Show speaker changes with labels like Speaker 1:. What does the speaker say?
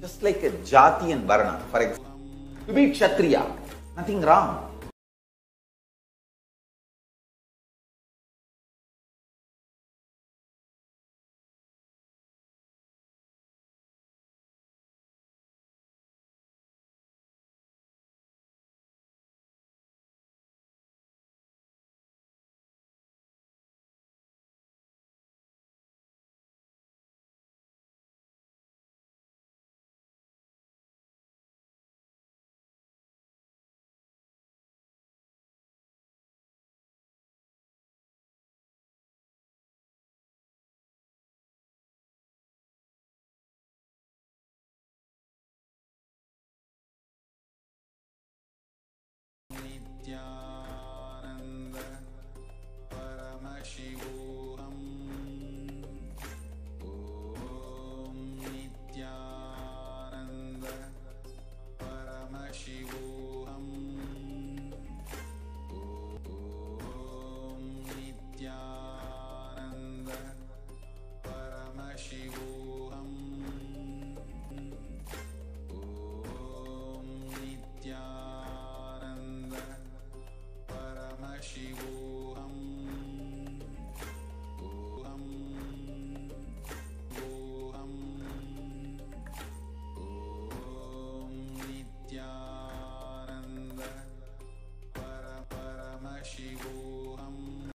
Speaker 1: Just like a jati and varna, for example. To be Kshatriya, nothing wrong.